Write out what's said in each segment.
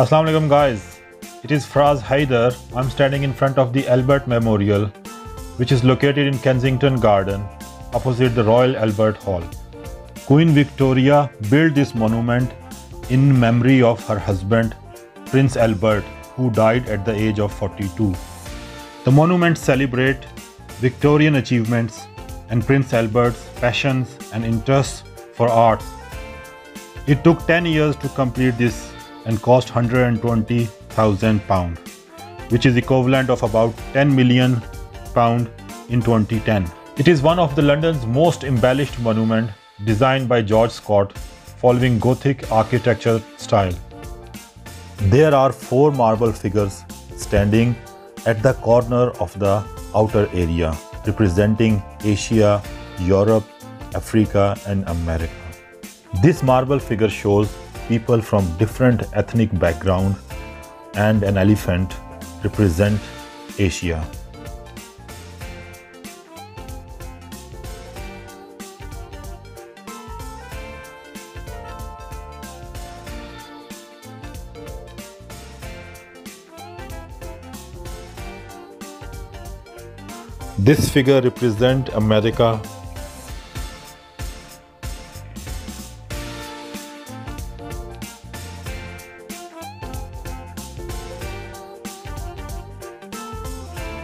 Assalamu alaikum guys. It is Fraz Haider. I'm standing in front of the Albert Memorial, which is located in Kensington Garden, opposite the Royal Albert Hall. Queen Victoria built this monument in memory of her husband, Prince Albert, who died at the age of 42. The monument celebrate Victorian achievements and Prince Albert's passions and interests for arts. It took 10 years to complete this and cost 120,000 pound, which is equivalent of about 10 million pound in 2010. It is one of the London's most embellished monument designed by George Scott following Gothic architecture style. There are four marble figures standing at the corner of the outer area representing Asia, Europe, Africa and America. This marble figure shows people from different ethnic background and an elephant represent Asia. This figure represent America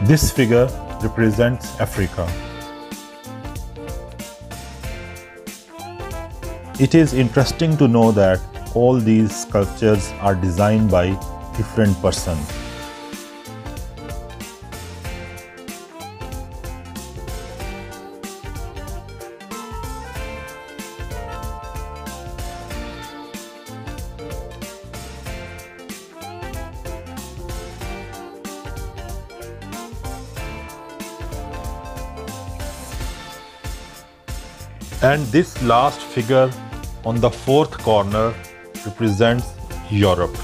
This figure represents Africa. It is interesting to know that all these sculptures are designed by different persons. And this last figure on the fourth corner represents Europe.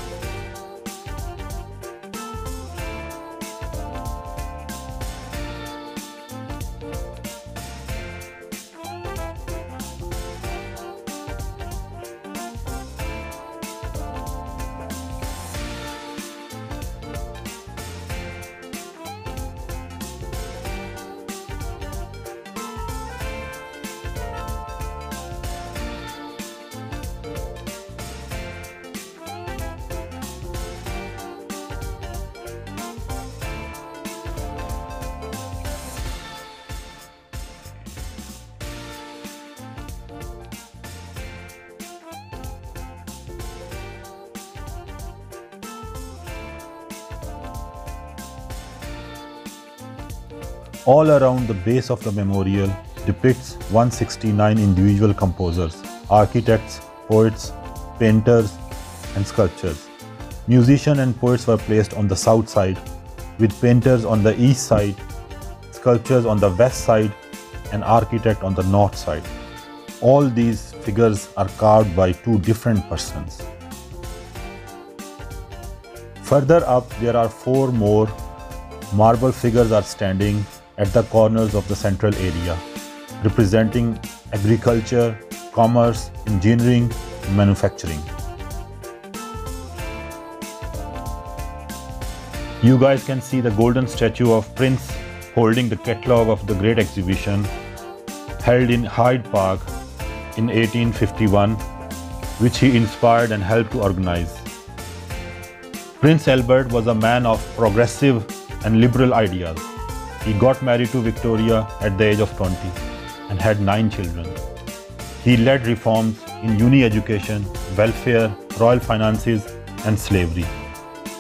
All around the base of the memorial depicts 169 individual composers, architects, poets, painters, and sculptors. Musicians and poets were placed on the south side, with painters on the east side, sculptures on the west side, and architect on the north side. All these figures are carved by two different persons. Further up, there are four more marble figures are standing at the corners of the central area, representing agriculture, commerce, engineering, and manufacturing. You guys can see the golden statue of Prince holding the catalogue of the Great Exhibition held in Hyde Park in 1851, which he inspired and helped to organize. Prince Albert was a man of progressive and liberal ideas. He got married to Victoria at the age of 20 and had nine children. He led reforms in uni education, welfare, royal finances, and slavery.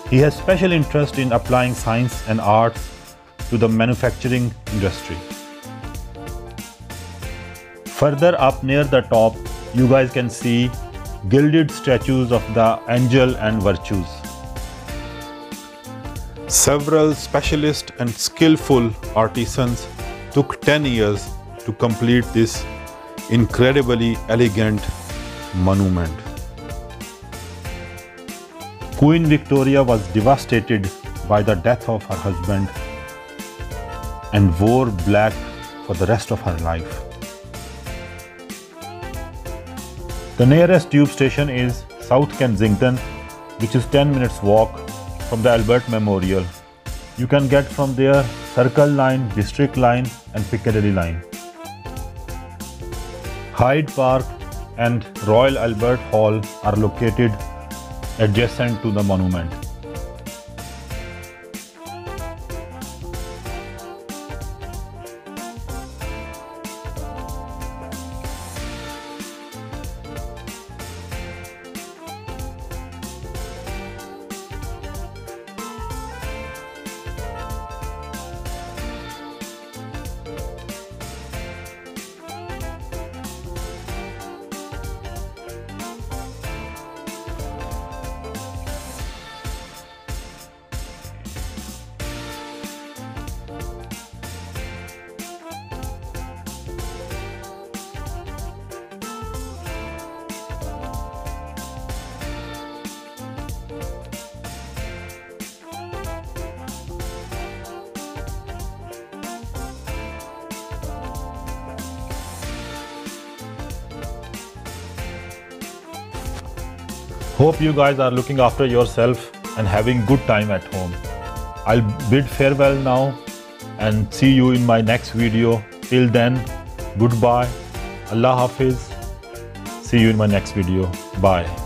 He has special interest in applying science and arts to the manufacturing industry. Further up near the top, you guys can see gilded statues of the angel and virtues. Several specialist and skillful artisans took 10 years to complete this incredibly elegant monument. Queen Victoria was devastated by the death of her husband and wore black for the rest of her life. The nearest tube station is South Kensington which is 10 minutes walk from the Albert Memorial. You can get from there Circle Line, District Line and Piccadilly Line. Hyde Park and Royal Albert Hall are located adjacent to the monument. Hope you guys are looking after yourself and having good time at home. I'll bid farewell now and see you in my next video. Till then, goodbye. Allah Hafiz. See you in my next video. Bye.